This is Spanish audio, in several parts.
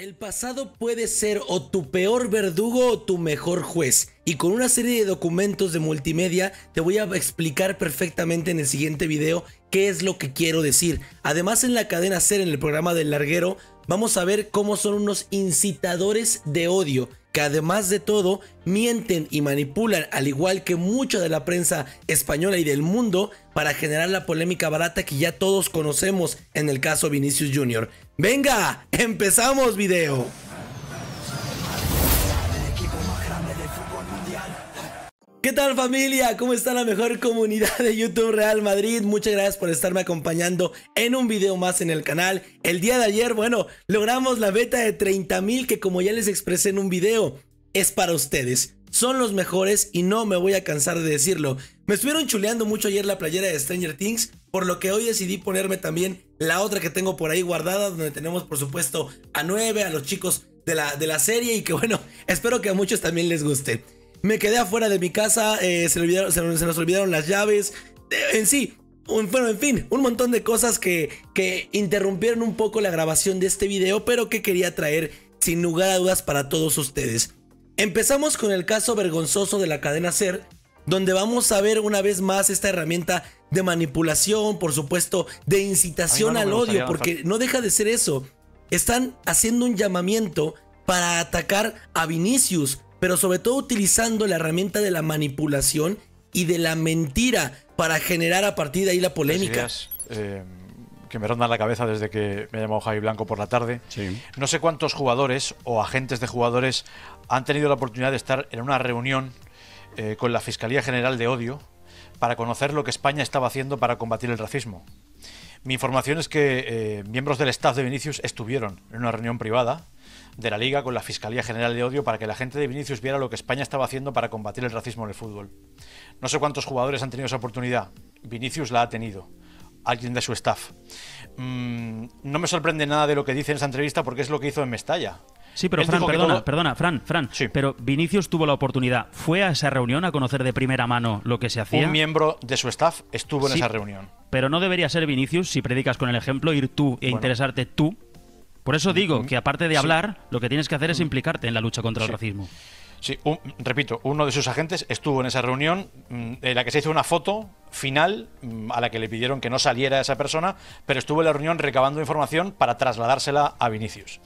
El pasado puede ser o tu peor verdugo o tu mejor juez. Y con una serie de documentos de multimedia te voy a explicar perfectamente en el siguiente video qué es lo que quiero decir. Además en la cadena SER en el programa del larguero vamos a ver cómo son unos incitadores de odio que además de todo mienten y manipulan al igual que mucha de la prensa española y del mundo para generar la polémica barata que ya todos conocemos en el caso Vinicius Jr. Venga, empezamos video. ¿Qué tal familia? ¿Cómo está la mejor comunidad de YouTube Real Madrid? Muchas gracias por estarme acompañando en un video más en el canal. El día de ayer, bueno, logramos la beta de 30.000 que como ya les expresé en un video, es para ustedes. Son los mejores y no me voy a cansar de decirlo. Me estuvieron chuleando mucho ayer la playera de Stranger Things, por lo que hoy decidí ponerme también la otra que tengo por ahí guardada, donde tenemos por supuesto a 9, a los chicos de la, de la serie y que bueno, espero que a muchos también les guste. Me quedé afuera de mi casa, eh, se, nos olvidaron las llaves. Eh, en sí, bueno, en fin, un montón de cosas que, que interrumpieron un poco la grabación de este video, pero que quería traer sin lugar a dudas para todos ustedes. Empezamos con el caso vergonzoso de la cadena SER, donde vamos a ver una vez más esta herramienta de manipulación, por supuesto, de incitación al odio, porque no deja de ser eso. Están haciendo un llamamiento para atacar a Vinicius, pero sobre todo utilizando la herramienta de la manipulación y de la mentira para generar a partir de ahí la polémica. Eh, que me rondan la cabeza desde que me ha llamado Javi Blanco por la tarde. No sé cuántos jugadores o agentes de jugadores han tenido la oportunidad de estar en una reunión eh, con la Fiscalía General de Odio para conocer lo que España estaba haciendo para combatir el racismo. Mi información es que eh, miembros del staff de Vinicius estuvieron en una reunión privada de la Liga con la Fiscalía General de Odio para que la gente de Vinicius viera lo que España estaba haciendo para combatir el racismo en el fútbol. No sé cuántos jugadores han tenido esa oportunidad. Vinicius la ha tenido. Alguien de su staff. Mm, no me sorprende nada de lo que dice en esa entrevista porque es lo que hizo en Mestalla. Sí, pero Fran, perdona, perdona, Fran, Fran. Sí. Pero Vinicius tuvo la oportunidad. ¿Fue a esa reunión a conocer de primera mano lo que se hacía? Un miembro de su staff estuvo en esa reunión. Pero no debería ser Vinicius, si predicas con el ejemplo, ir tú e interesarte tú por eso digo que aparte de hablar, lo que tienes que hacer es implicarte en la lucha contra el racismo. Sí, repito, uno de sus agentes estuvo en esa reunión mm, en la que se hizo una foto final mm, a la que le pidieron que no saliera esa persona, pero estuvo en la reunión recabando información para trasladársela a Vinicius.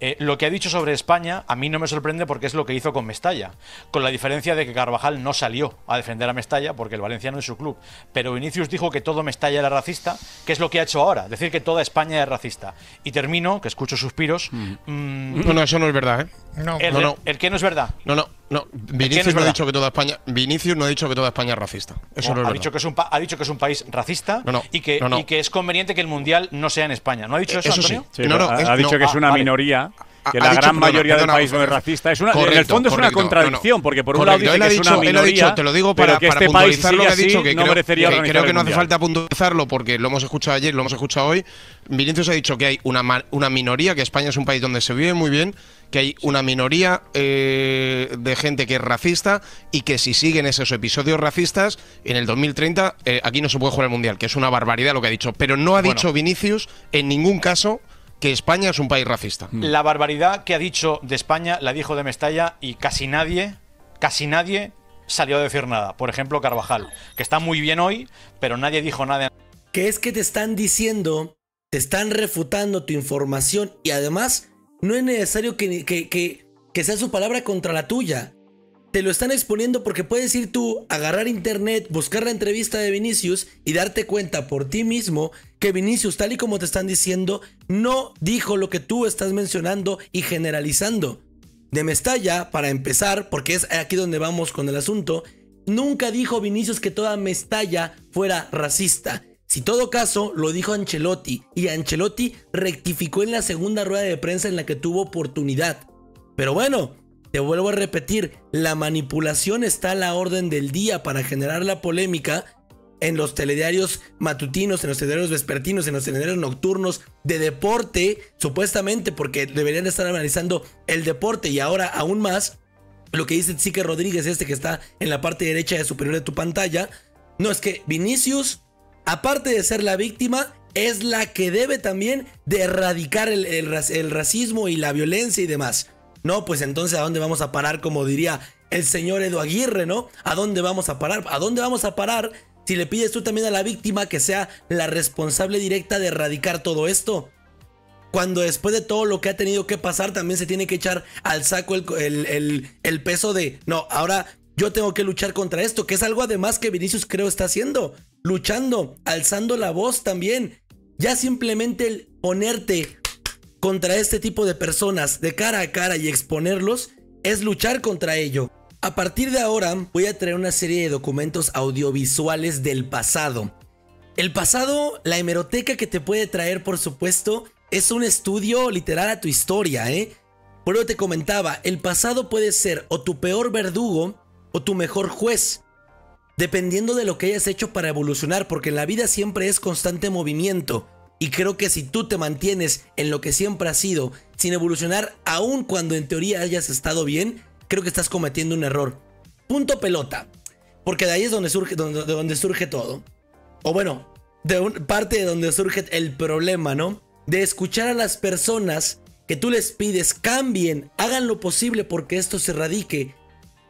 Eh, lo que ha dicho sobre España a mí no me sorprende porque es lo que hizo con Mestalla, con la diferencia de que Carvajal no salió a defender a Mestalla porque el Valenciano es su club, pero Vinicius dijo que todo Mestalla era racista, que es lo que ha hecho ahora, decir que toda España es racista. Y termino, que escucho suspiros. Mm. Mm, no, no, eso no es verdad, ¿eh? No, el, no, ¿El que no es verdad? No, no, no. Vinicius no, ha dicho que toda España. Vinicius no ha dicho que toda España es racista. Eso no, es ha dicho que es un ha dicho que es un país racista y que y que es conveniente que el mundial no sea en España. ¿No ha dicho eso, Antonio? Sí, no, ha, dicho que es una minoría que la gran mayoría del país no es racista. Es una, en el fondo es una contradicción, porque por un lado dice que es una minoría, te lo digo para, que este puntualizar lo que ha dicho, que creo, que, creo que no hace falta puntualizarlo porque lo hemos escuchado ayer, lo hemos escuchado hoy. Vinicius ha dicho que hay una, una minoría, que España es un país donde se vive muy bien, que hay una minoría eh, de gente que es racista y que si siguen esos episodios racistas, en el 2030 eh, aquí no se puede jugar el Mundial, que es una barbaridad lo que ha dicho. Pero no ha dicho Vinicius en ningún caso que España es un país racista. Mm. La barbaridad que ha dicho de España la dijo de Mestalla y casi nadie, casi nadie salió a decir nada. Por ejemplo, Carvajal, que está muy bien hoy, pero nadie dijo nada. Que es que te están diciendo, te están refutando tu información y además no es necesario que, que, que, que sea su palabra contra la tuya te lo están exponiendo porque puedes ir tú, agarrar internet, buscar la entrevista de Vinicius y darte cuenta por ti mismo que Vinicius, tal y como te están diciendo, no dijo lo que tú estás mencionando y generalizando. De Mestalla, para empezar, porque es aquí donde vamos con el asunto, nunca dijo Vinicius que toda Mestalla fuera racista. Si todo caso, lo dijo Ancelotti y Ancelotti rectificó en la segunda rueda de prensa en la que tuvo oportunidad. Pero bueno, te vuelvo a repetir, la manipulación está a la orden del día para generar la polémica en los telediarios matutinos, en los telediarios vespertinos, en los telediarios nocturnos de deporte, supuestamente porque deberían estar analizando el deporte y ahora aún más lo que dice Tsique Rodríguez, este que está en la parte derecha de superior de tu pantalla. No, es que Vinicius, aparte de ser la víctima, es la que debe también de erradicar el, el, racismo y la violencia y demás. No, pues entonces ¿a dónde vamos a parar? Como diría el señor Edu Aguirre, ¿no? ¿A dónde vamos a parar? ¿A dónde vamos a parar si le pides tú también a la víctima que sea la responsable directa de erradicar todo esto? Cuando después de todo lo que ha tenido que pasar también se tiene que echar al saco el, el peso de, no, ahora yo tengo que luchar contra esto, que es algo además que Vinicius creo está haciendo, luchando, alzando la voz también. Ya simplemente el ponerte contra este tipo de personas de cara a cara y exponerlos es luchar contra ello. A partir de ahora voy a traer una serie de documentos audiovisuales del pasado. El pasado, la hemeroteca que te puede traer, por supuesto, es un estudio literal a tu historia, ¿eh? Por eso te comentaba, el pasado puede ser o tu peor verdugo o tu mejor juez, dependiendo de lo que hayas hecho para evolucionar, porque la vida siempre es constante movimiento. Y creo que si tú te mantienes en lo que siempre has sido, sin evolucionar, aun cuando en teoría hayas estado bien, creo que estás cometiendo un error. Punto pelota. Porque de ahí es donde surge, donde, surge todo. O bueno, de parte de donde surge el problema, ¿no? De escuchar a las personas que tú les pides cambien, hagan lo posible porque esto se erradique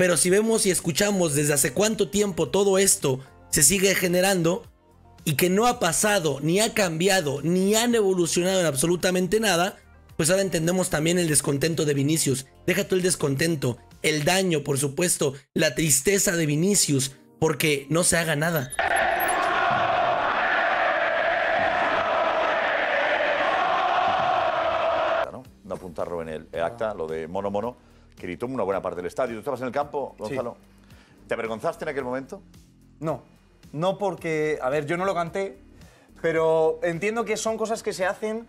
pero si vemos y escuchamos desde hace cuánto tiempo todo esto se sigue generando y que no ha pasado, ni ha cambiado, ni han evolucionado en absolutamente nada, pues ahora entendemos también el descontento de Vinicius. Deja tú el descontento, el daño, por supuesto, la tristeza de Vinicius, porque no se haga nada. ¿no? apuntarlo en el acta, lo de mono mono que gritó una buena parte del estadio. ¿Tú estabas en el campo, Gonzalo? ¿Te avergonzaste en aquel momento? No, no porque, a ver, yo no lo canté, pero entiendo que son cosas que se hacen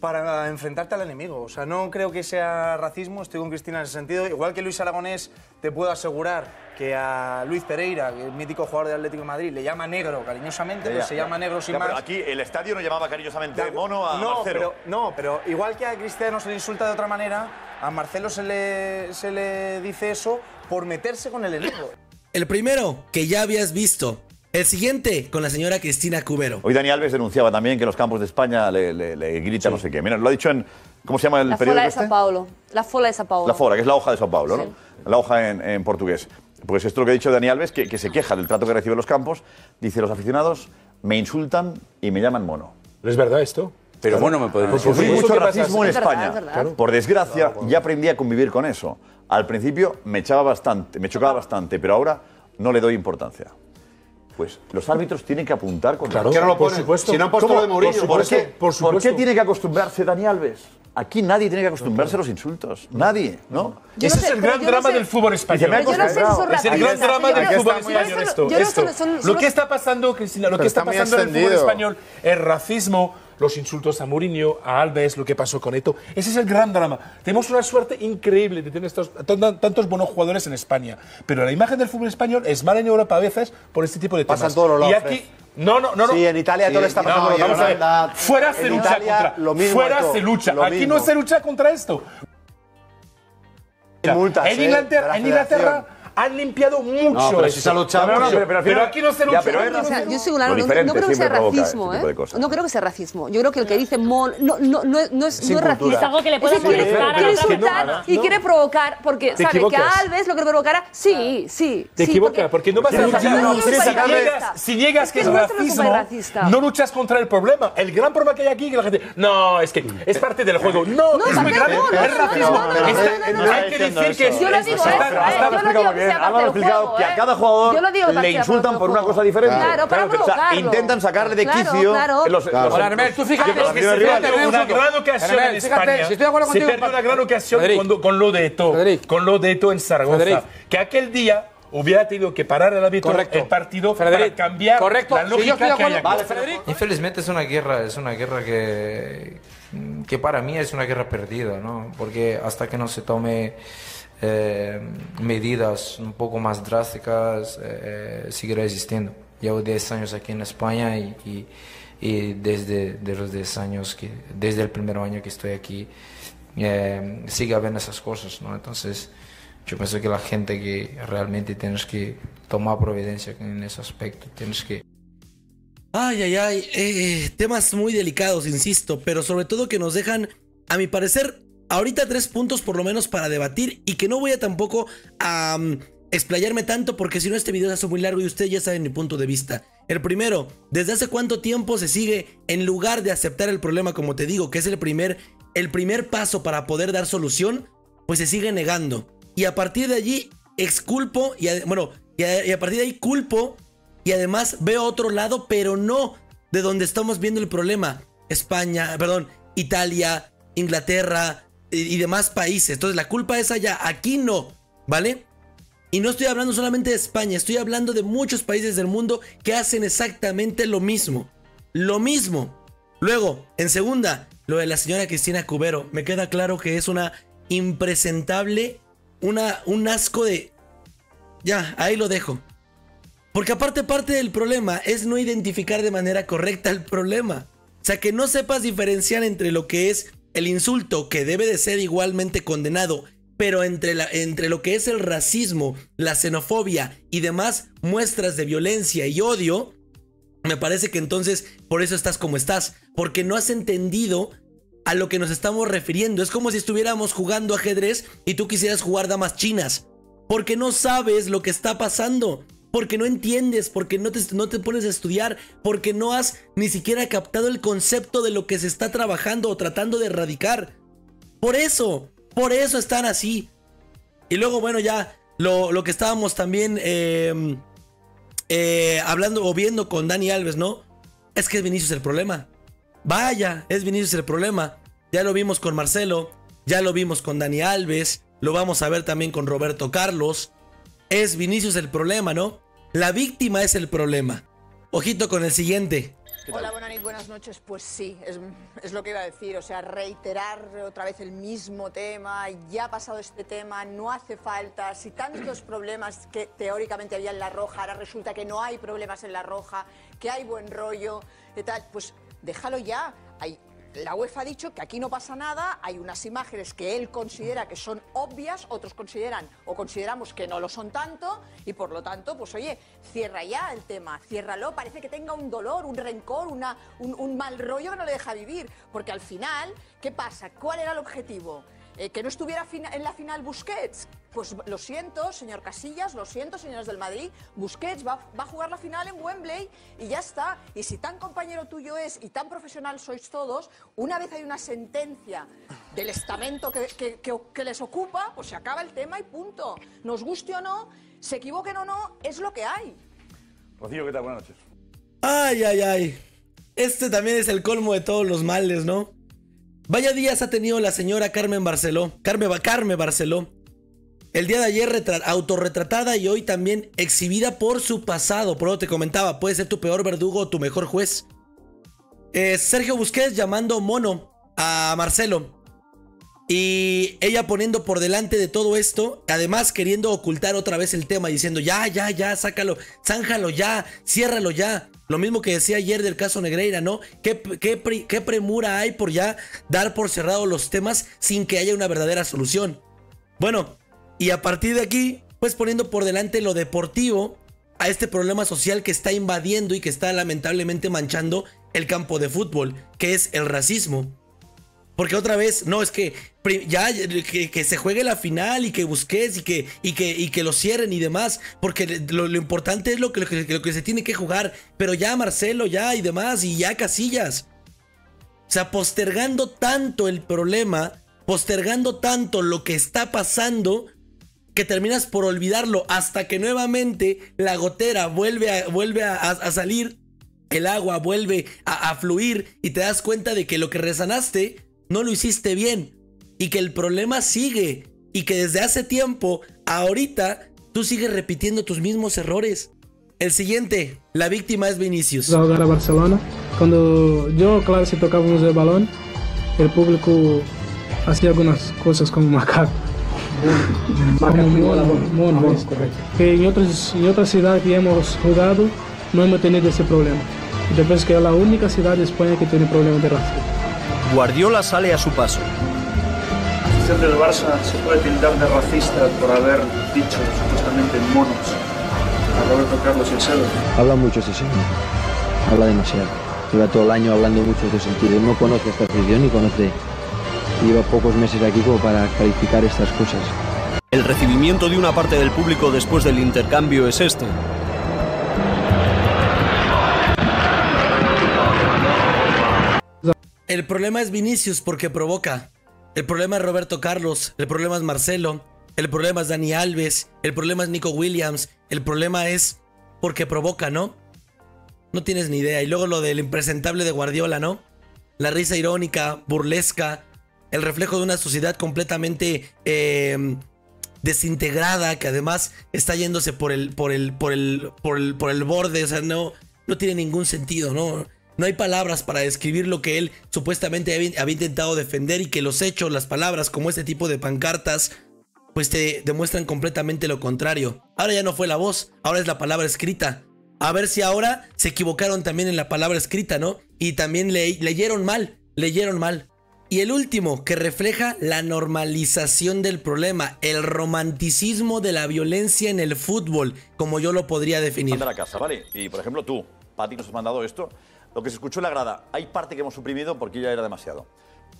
para enfrentarte al enemigo. O sea, no creo que sea racismo, estoy con Cristina en ese sentido. Igual que Luis Aragonés, te puedo asegurar que a Luis Pereira, el mítico jugador de Atlético de Madrid, le llama negro cariñosamente, pues se llama negro sin más. aquí el estadio no llamaba cariñosamente mono a no, Marcelo. Pero, no, pero igual que a Cristiano se le insulta de otra manera, a Marcelo se le, se le dice eso por meterse con el enemigo. El primero que ya habías visto el siguiente, con la señora Cristina Cubero. Hoy Dani Alves denunciaba también que en los campos de España le, le, grita no sé qué. Mira, lo ha dicho en. ¿Cómo se llama el la periódico? La este? Fola de Sao Paulo. La Fola de Sao Paulo. La Fola, que es la hoja de Sao Paulo, ¿no? La hoja en, portugués. Pues esto es lo que ha dicho Dani Alves, que, se queja del trato que recibe en los campos. Dice: Los aficionados me insultan y me llaman mono. ¿Es verdad esto? Pero bueno, me puede decir. Sufrí mucho racismo en España. Por desgracia, ya aprendí a convivir con eso. Al principio me echaba bastante, me chocaba bastante, pero ahora no le doy importancia pues los árbitros tienen que apuntar con claro, no lo por supuesto. Si no han puesto lo de Mourinho, ¿por, qué, por, qué tiene que acostumbrarse Dani Alves? Aquí nadie tiene que acostumbrarse a los insultos. Nadie, ¿no? Ese es el gran drama del fútbol español. es el gran drama del fútbol español esto. esto. Lo que está pasando, Cristina, lo que está pasando en el fútbol español, el racismo, los insultos a Mourinho, a Alves, lo que pasó con Eto. Ese es el gran drama. Tenemos una suerte increíble de tener estos, tantos buenos jugadores en España. Pero la imagen del fútbol español es mala en Europa a veces por este tipo de temas. Pasan todos los Y aquí. No, no, no, Sí, en Italia todo está pasando no, Fuera se lucha contra. Lo mismo fuera se lucha. Aquí no se lucha contra esto. Multas, en Inglaterra, en Inglaterra han limpiado mucho. No, pero si se ha luchado. pero, aquí no se lucha. pero o sea, yo soy una, no, no, creo que sea racismo, ¿eh? No creo que sea racismo. Yo creo que el que dice mon no, no, no, no es, no es racista. Es algo que le puede molestar Quiere insultar y quiere provocar, porque sabe que a Alves lo que provocará, sí, sí. Te equivocas, porque no vas a luchar. Si llegas que es racismo, no luchas contra el problema. El gran problema que hay aquí es que la gente, no, es que es parte del juego. No, es muy grande, es racismo. Hay que decir que yo lo digo, bien. explicado que a ¿eh? cada jugador le insultan por una cosa diferente. Claro, para o sea, intentan sacarle de quicio los, Ahora, tú fíjate, que se una gran ocasión en España. Se perdió una gran ocasión con lo de Eto, con lo de Eto en Zaragoza, que aquel día hubiera tenido que parar el árbitro el partido para cambiar la lógica que hay vale, Infelizmente es una guerra, es una guerra que, que para mí es una guerra perdida, ¿no? Porque hasta que no se tome eh, medidas un poco más drásticas eh, seguirá existiendo. Llevo 10 años aquí en España y, y, desde de los 10 años, que, desde el primer año que estoy aquí, eh, sigue habiendo esas cosas. ¿no? Entonces, yo pienso que la gente que realmente tienes que tomar providencia en ese aspecto, tienes que Ay, ay, ay, eh, temas muy delicados, insisto, pero sobre todo que nos dejan, a mi parecer, ahorita tres puntos por lo menos para debatir y que no voy a tampoco a explayarme tanto porque si no este video se hace muy largo y ustedes ya saben mi punto de vista. El primero, ¿desde hace cuánto tiempo se sigue en lugar de aceptar el problema como te digo, que es el primer, el primer paso para poder dar solución? Pues se sigue negando. Y a partir de allí exculpo y bueno, y a, partir de ahí culpo y además veo otro lado, pero no de donde estamos viendo el problema. España, perdón, Italia, Inglaterra y, demás países. Entonces la culpa es allá, aquí no, ¿vale? Y no estoy hablando solamente de España, estoy hablando de muchos países del mundo que hacen exactamente lo mismo. Lo mismo. Luego, en segunda, lo de la señora Cristina Cubero. Me queda claro que es una impresentable, una, un asco de... Ya, ahí lo dejo. Porque aparte parte del problema es no identificar de manera correcta el problema. O sea, que no sepas diferenciar entre lo que es el insulto, que debe de ser igualmente condenado, pero entre, entre lo que es el racismo, la xenofobia y demás muestras de violencia y odio, me parece que entonces por eso estás como estás, porque no has entendido a lo que nos estamos refiriendo. Es como si estuviéramos jugando ajedrez y tú quisieras jugar damas chinas, porque no sabes lo que está pasando. Porque no entiendes, porque no te, no te pones a estudiar, porque no has ni siquiera captado el concepto de lo que se está trabajando o tratando de erradicar. Por eso, por eso están así. Y luego, bueno, ya lo, que estábamos también em, eh, hablando o viendo con Dani Alves, ¿no? Es que es Vinicius el problema. Vaya, es Vinicius el problema. Ya lo vimos con Marcelo, ya lo vimos con Dani Alves, lo vamos a ver también con Roberto Carlos. Es Vinicius el problema, ¿no? La víctima es el problema. Ojito con el siguiente. Hola, buenas, buenas noches. Pues sí, es, lo que iba a decir. O sea, reiterar otra vez el mismo tema. Ya ha pasado este tema, no hace falta. Si tantos problemas que teóricamente había en La Roja, ahora resulta que no hay problemas en La Roja, que hay buen rollo y tal, pues déjalo ya. La UEFA ha dicho que aquí no pasa nada, hay unas imágenes que él considera que son obvias, otros consideran o consideramos que no lo son tanto y por lo tanto, pues oye, cierra ya el tema, ciérralo, parece que tenga un dolor, un rencor, una, un, un mal rollo que no le deja vivir, porque al final, ¿qué pasa? ¿Cuál era el objetivo? Eh, que no estuviera en la final Busquets. Pues lo siento, señor Casillas, lo siento, señores del Madrid. Busquets va, a jugar la final en Wembley y ya está. Y si tan compañero tuyo es y tan profesional sois todos, una vez hay una sentencia del estamento que, que les ocupa, pues se acaba el tema y punto. Nos guste o no, se equivoquen o no, es lo que hay. Rocío, ¿qué tal? Buenas noches. Ay, ay, ay. Este también es el colmo de todos los males, ¿no? Vaya días ha tenido la señora Carmen Barceló, Carmen, Carmen Barceló. El día de ayer autorretratada y hoy también exhibida por su pasado. Por lo te comentaba, puede ser tu peor verdugo o tu mejor juez. Eh, Sergio Busquets llamando mono a Marcelo. Y ella poniendo por delante de todo esto, además queriendo ocultar otra vez el tema, diciendo, ya, ya, ya, sácalo, zánjalo ya, ciérralo ya. Lo mismo que decía ayer del caso Negreira, ¿no? ¿Qué, premura hay por ya dar por cerrado los temas sin que haya una verdadera solución? Bueno, y a partir de aquí, pues poniendo por delante lo deportivo a este problema social que está invadiendo y que está lamentablemente manchando el campo de fútbol, que es el racismo. Porque otra vez, no, es que ya que, se juegue la final y que busques y que, y que, y que lo cierren y demás. Porque lo, importante es lo que, lo que, se tiene que jugar. Pero ya Marcelo, ya y demás, y ya Casillas. O sea, postergando tanto el problema, postergando tanto lo que está pasando, que terminas por olvidarlo hasta que nuevamente la gotera vuelve a, vuelve a, salir, el agua vuelve a, a fluir y te das cuenta de que lo que resanaste no lo hiciste bien y que el problema sigue y que desde hace tiempo, ahorita, tú sigues repitiendo tus mismos errores. El siguiente, la víctima es Vinicius. a Barcelona. Cuando yo, claro, si tocábamos el balón, el público hacía algunas cosas como macaco. como mono, Que en otras, en otras ciudades que hemos jugado no hemos tenido ese problema. Yo pienso que es la única ciudad de España que tiene problemas de racismo. Guardiola sale a su paso. La afición del Barça se puede tildar de racista por haber dicho supuestamente monos a Roberto Carlos y el Habla mucho ese señor. habla demasiado. Lleva todo el año hablando mucho de ese sentido. No conoce esta afición y conoce. Lleva pocos meses aquí como para clarificar estas cosas. El recibimiento de una parte del público después del intercambio es este. El problema es Vinicius porque provoca. El problema es Roberto Carlos. El problema es Marcelo. El problema es Dani Alves. El problema es Nico Williams. El problema es porque provoca, ¿no? No tienes ni idea. Y luego lo del impresentable de Guardiola, ¿no? La risa irónica, burlesca, el reflejo de una sociedad completamente em, desintegrada que además está yéndose por el, por el, por el, por el, por el borde. O sea, no, no tiene ningún sentido, ¿no? No hay palabras para describir lo que él supuestamente había, intentado defender y que los hechos, las palabras como este tipo de pancartas, pues te demuestran completamente lo contrario. Ahora ya no fue la voz, ahora es la palabra escrita. A ver si ahora se equivocaron también en la palabra escrita, ¿no? Y también leyeron mal, leyeron mal. Y el último, que refleja la normalización del problema, el romanticismo de la violencia en el fútbol, como yo lo podría definir. la casa, ¿vale? Y por ejemplo tú, Pati, nos has mandado esto. Lo que se escuchó en la grada, hay parte que hemos suprimido porque ya era demasiado.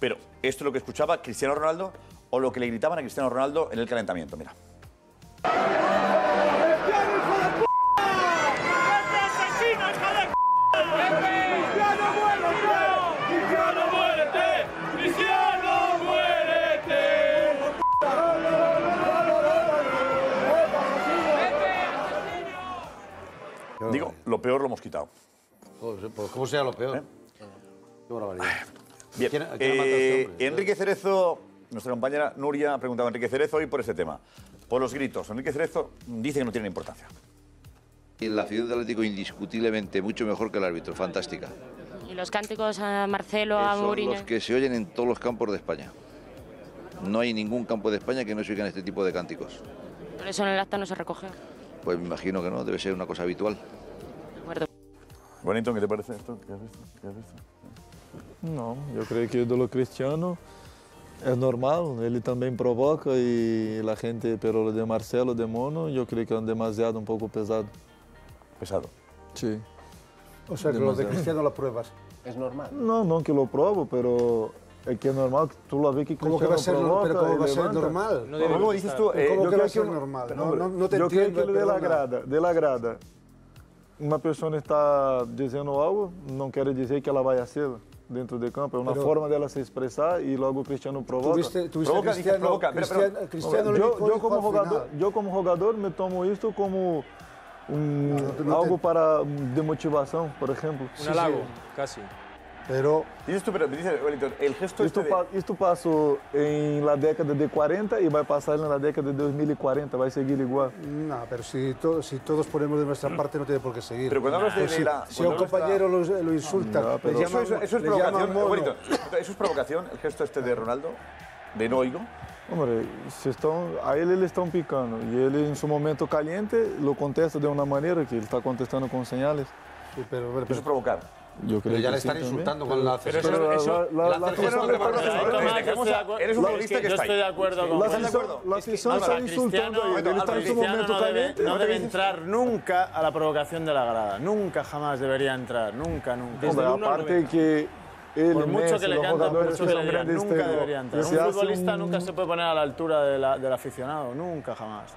Pero esto es lo que escuchaba Cristiano Ronaldo o lo que le gritaban a Cristiano Ronaldo en el calentamiento. Mira. Digo, lo peor lo hemos quitado. ¿Cómo sea lo peor? ¿Eh? Qué barbaridad. Bien, eh, Enrique Cerezo, nuestra compañera Nuria ha preguntado a Enrique Cerezo hoy por ese tema. Por los gritos. Enrique Cerezo dice que no tiene importancia. Y la ciudad de Atlético indiscutiblemente mucho mejor que el árbitro, fantástica. ¿Y los cánticos a Marcelo, a Mourinho? los que se oyen en todos los campos de España. No hay ningún campo de España que no se oigan este tipo de cánticos. ¿Por eso en el acta no se recoge? Pues me imagino que no, debe ser una cosa habitual. Bonito, ¿qué te parece esto? ¿Qué has visto? ¿Qué has visto? Não, eu creio que ídolo Cristiano é normal, ele também provoca e a gente, pelo de Marcelo, de Mono, eu creio que é demasiado, um pouco pesado. Pesado? Sim. O sea, que lo de Cristiano lo pruebas. ¿Es normal? No, no que lo pruebo, pero es que es normal que tú lo ves que ¿Cómo que va a ser, provoca, pero ¿cómo va a ser normal? No, ¿Cómo dices tú? Eh, ¿Cómo que va a ser normal? No, no, no te yo entiendo. Yo creo que de la grada, de la grada, uma pessoa está dizendo algo, não quer dizer que ela vai ser dentro de campo. É uma pero, forma dela se expressar e logo o Cristiano provoca. Tuviste, tuviste provoca, Cristiano, provoca. Cristiano, pero, Cristiano eu, eu, como jogador, eu como jogador me tomo isto como um, no, algo te... para de motivação, por exemplo. Um halago, sí, casi. Pero, esto, pero dice Wellington, el gesto esto, este de... esto pasó en la década de 40 y va a pasar en la década de 2040, va a seguir igual. No, pero si, to si todos ponemos de nuestra parte no tiene por qué seguir. Pero cuando hablas de, pues si, la, si un compañero está... lo, lo, insulta, no, pero llama, eso, eso, es provocación. Wellington, ¿Eso es provocación, el gesto este de Ronaldo? ¿De no oigo? Hombre, se estão, a ele eles estão picando e ele em seu momento caliente lo contesta de uma maneira que ele está contestando com señales. Sí, pero, pero, eso es provocar. Yo creo pero ya le están insultando con la Pero eso, eso, la, la, Eres un futbolista que está Yo estoy de acuerdo con La afición está insultando y él está en su momento caliente. No debe entrar nunca a la provocación de la grada. Nunca jamás debería entrar. Nunca, nunca. Aparte que por mucho que le cante, por mucho que le digan, nunca debería entrar. Un futbolista nunca se puede poner a la altura de la, del aficionado, nunca jamás.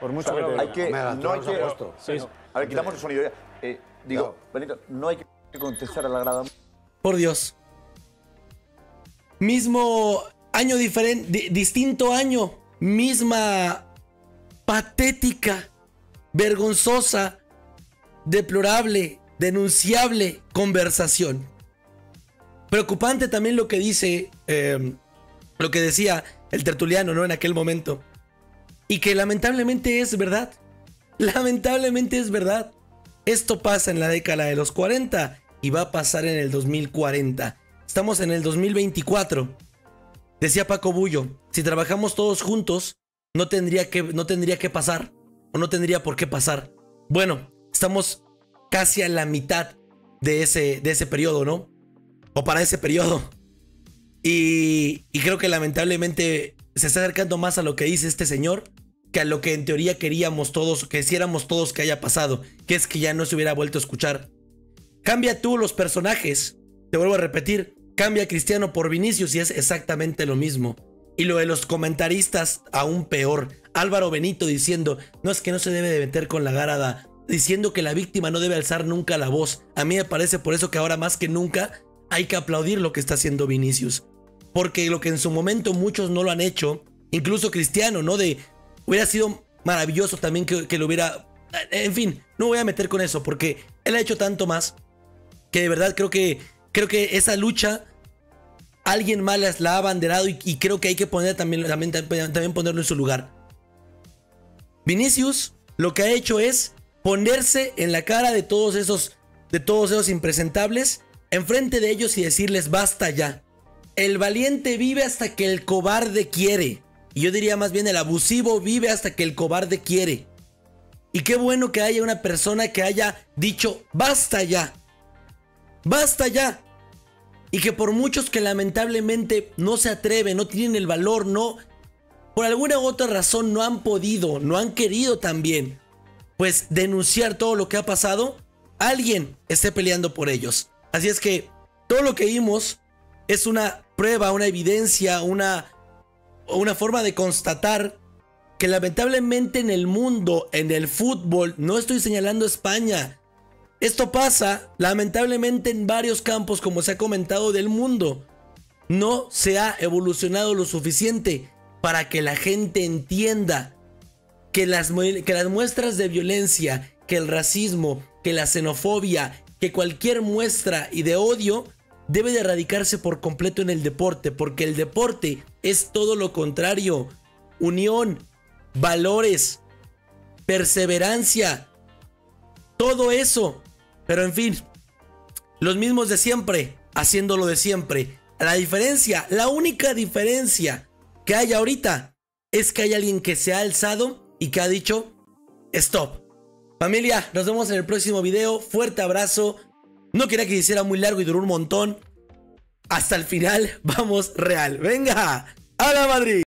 Por mucho que, hay que No hay que... A ver, quitamos el sonido ya. Eh, digo, Benito, no hay que Por Dios. Mismo año diferente, distinto año, misma patética, vergonzosa, deplorable, denunciable conversación. Preocupante también lo que dice, em, lo que decía el tertuliano, ¿no? En aquel momento. Y que lamentablemente es verdad. Lamentablemente es verdad. Esto pasa en la década de los 40 y va a pasar en el 2040. Estamos en el 2024. Decía Paco Bullo, si trabajamos todos juntos, no tendría que, no tendría que pasar, o no tendría por qué pasar. Bueno, estamos casi a la mitad de ese, de ese periodo, ¿no? O para ese periodo. Y, y creo que lamentablemente se está acercando más a lo que dice este señor que a lo que en teoría queríamos todos, que quisiéramos todos que haya pasado, que es que ya no se hubiera vuelto a escuchar Cambia tú los personajes. Te vuelvo a repetir, cambia Cristiano por Vinicius y es exactamente lo mismo. Y lo de los comentaristas, aún peor. Álvaro Benito diciendo, no es que no se debe de meter con la garada, diciendo que la víctima no debe alzar nunca la voz. A mí me parece por eso que ahora más que nunca hay que aplaudir lo que está haciendo Vinicius. Porque lo que en su momento muchos no lo han hecho, incluso Cristiano, ¿no? De, hubiera sido maravilloso también que, que lo hubiera... En fin, no voy a meter con eso porque él ha hecho tanto más que de verdad creo que, creo que esa lucha alguien más la ha abanderado y, creo que hay que poner también, también, también ponerlo en su lugar. Vinicius lo que ha hecho es ponerse en la cara de todos esos, de todos esos impresentables, enfrente de ellos y decirles basta ya. El valiente vive hasta que el cobarde quiere. Y yo diría más bien el abusivo vive hasta que el cobarde quiere. Y qué bueno que haya una persona que haya dicho basta ya. Basta ya. Y que por muchos que lamentablemente no se atreven, no tienen el valor, no, por alguna u otra razón no han podido, no han querido también, pues denunciar todo lo que ha pasado, alguien esté peleando por ellos. Así es que todo lo que vimos es una prueba, una evidencia, una, una forma de constatar que lamentablemente en el mundo, en el fútbol, no estoy señalando España, esto pasa lamentablemente en varios campos como se ha comentado del mundo. No se ha evolucionado lo suficiente para que la gente entienda que las, muestras de violencia, que el racismo, que la xenofobia, que cualquier muestra y de odio debe de erradicarse por completo en el deporte, porque el deporte es todo lo contrario. Unión, valores, perseverancia, todo eso pero en fin, los mismos de siempre, haciéndolo de siempre. La diferencia, la única diferencia que hay ahorita es que hay alguien que se ha alzado y que ha dicho, stop. Familia, nos vemos en el próximo video. Fuerte abrazo. No quería que hiciera muy largo y duró un montón. Hasta el final, vamos real. Venga, a la Madrid.